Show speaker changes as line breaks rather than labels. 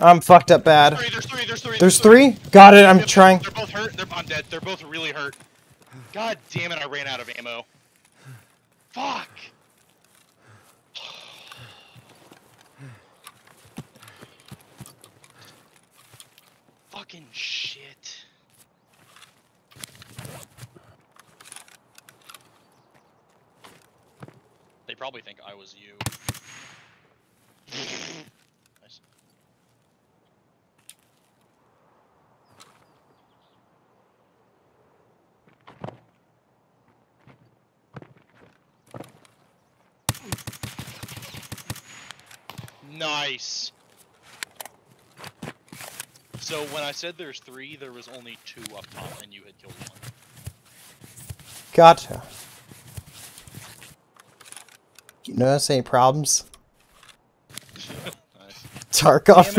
I'm fucked up bad.
Three, there's three, there's three.
There's three? Got it, I'm trying.
They're both hurt. They're, I'm dead. They're both really hurt. God damn it! I ran out of ammo. Fuck. Fucking shit. They probably think I was you. Nice. So when I said there's three, there was only two up top, and you had killed one.
Gotcha. You notice any problems?
Nice.
Tarkov
Damn it.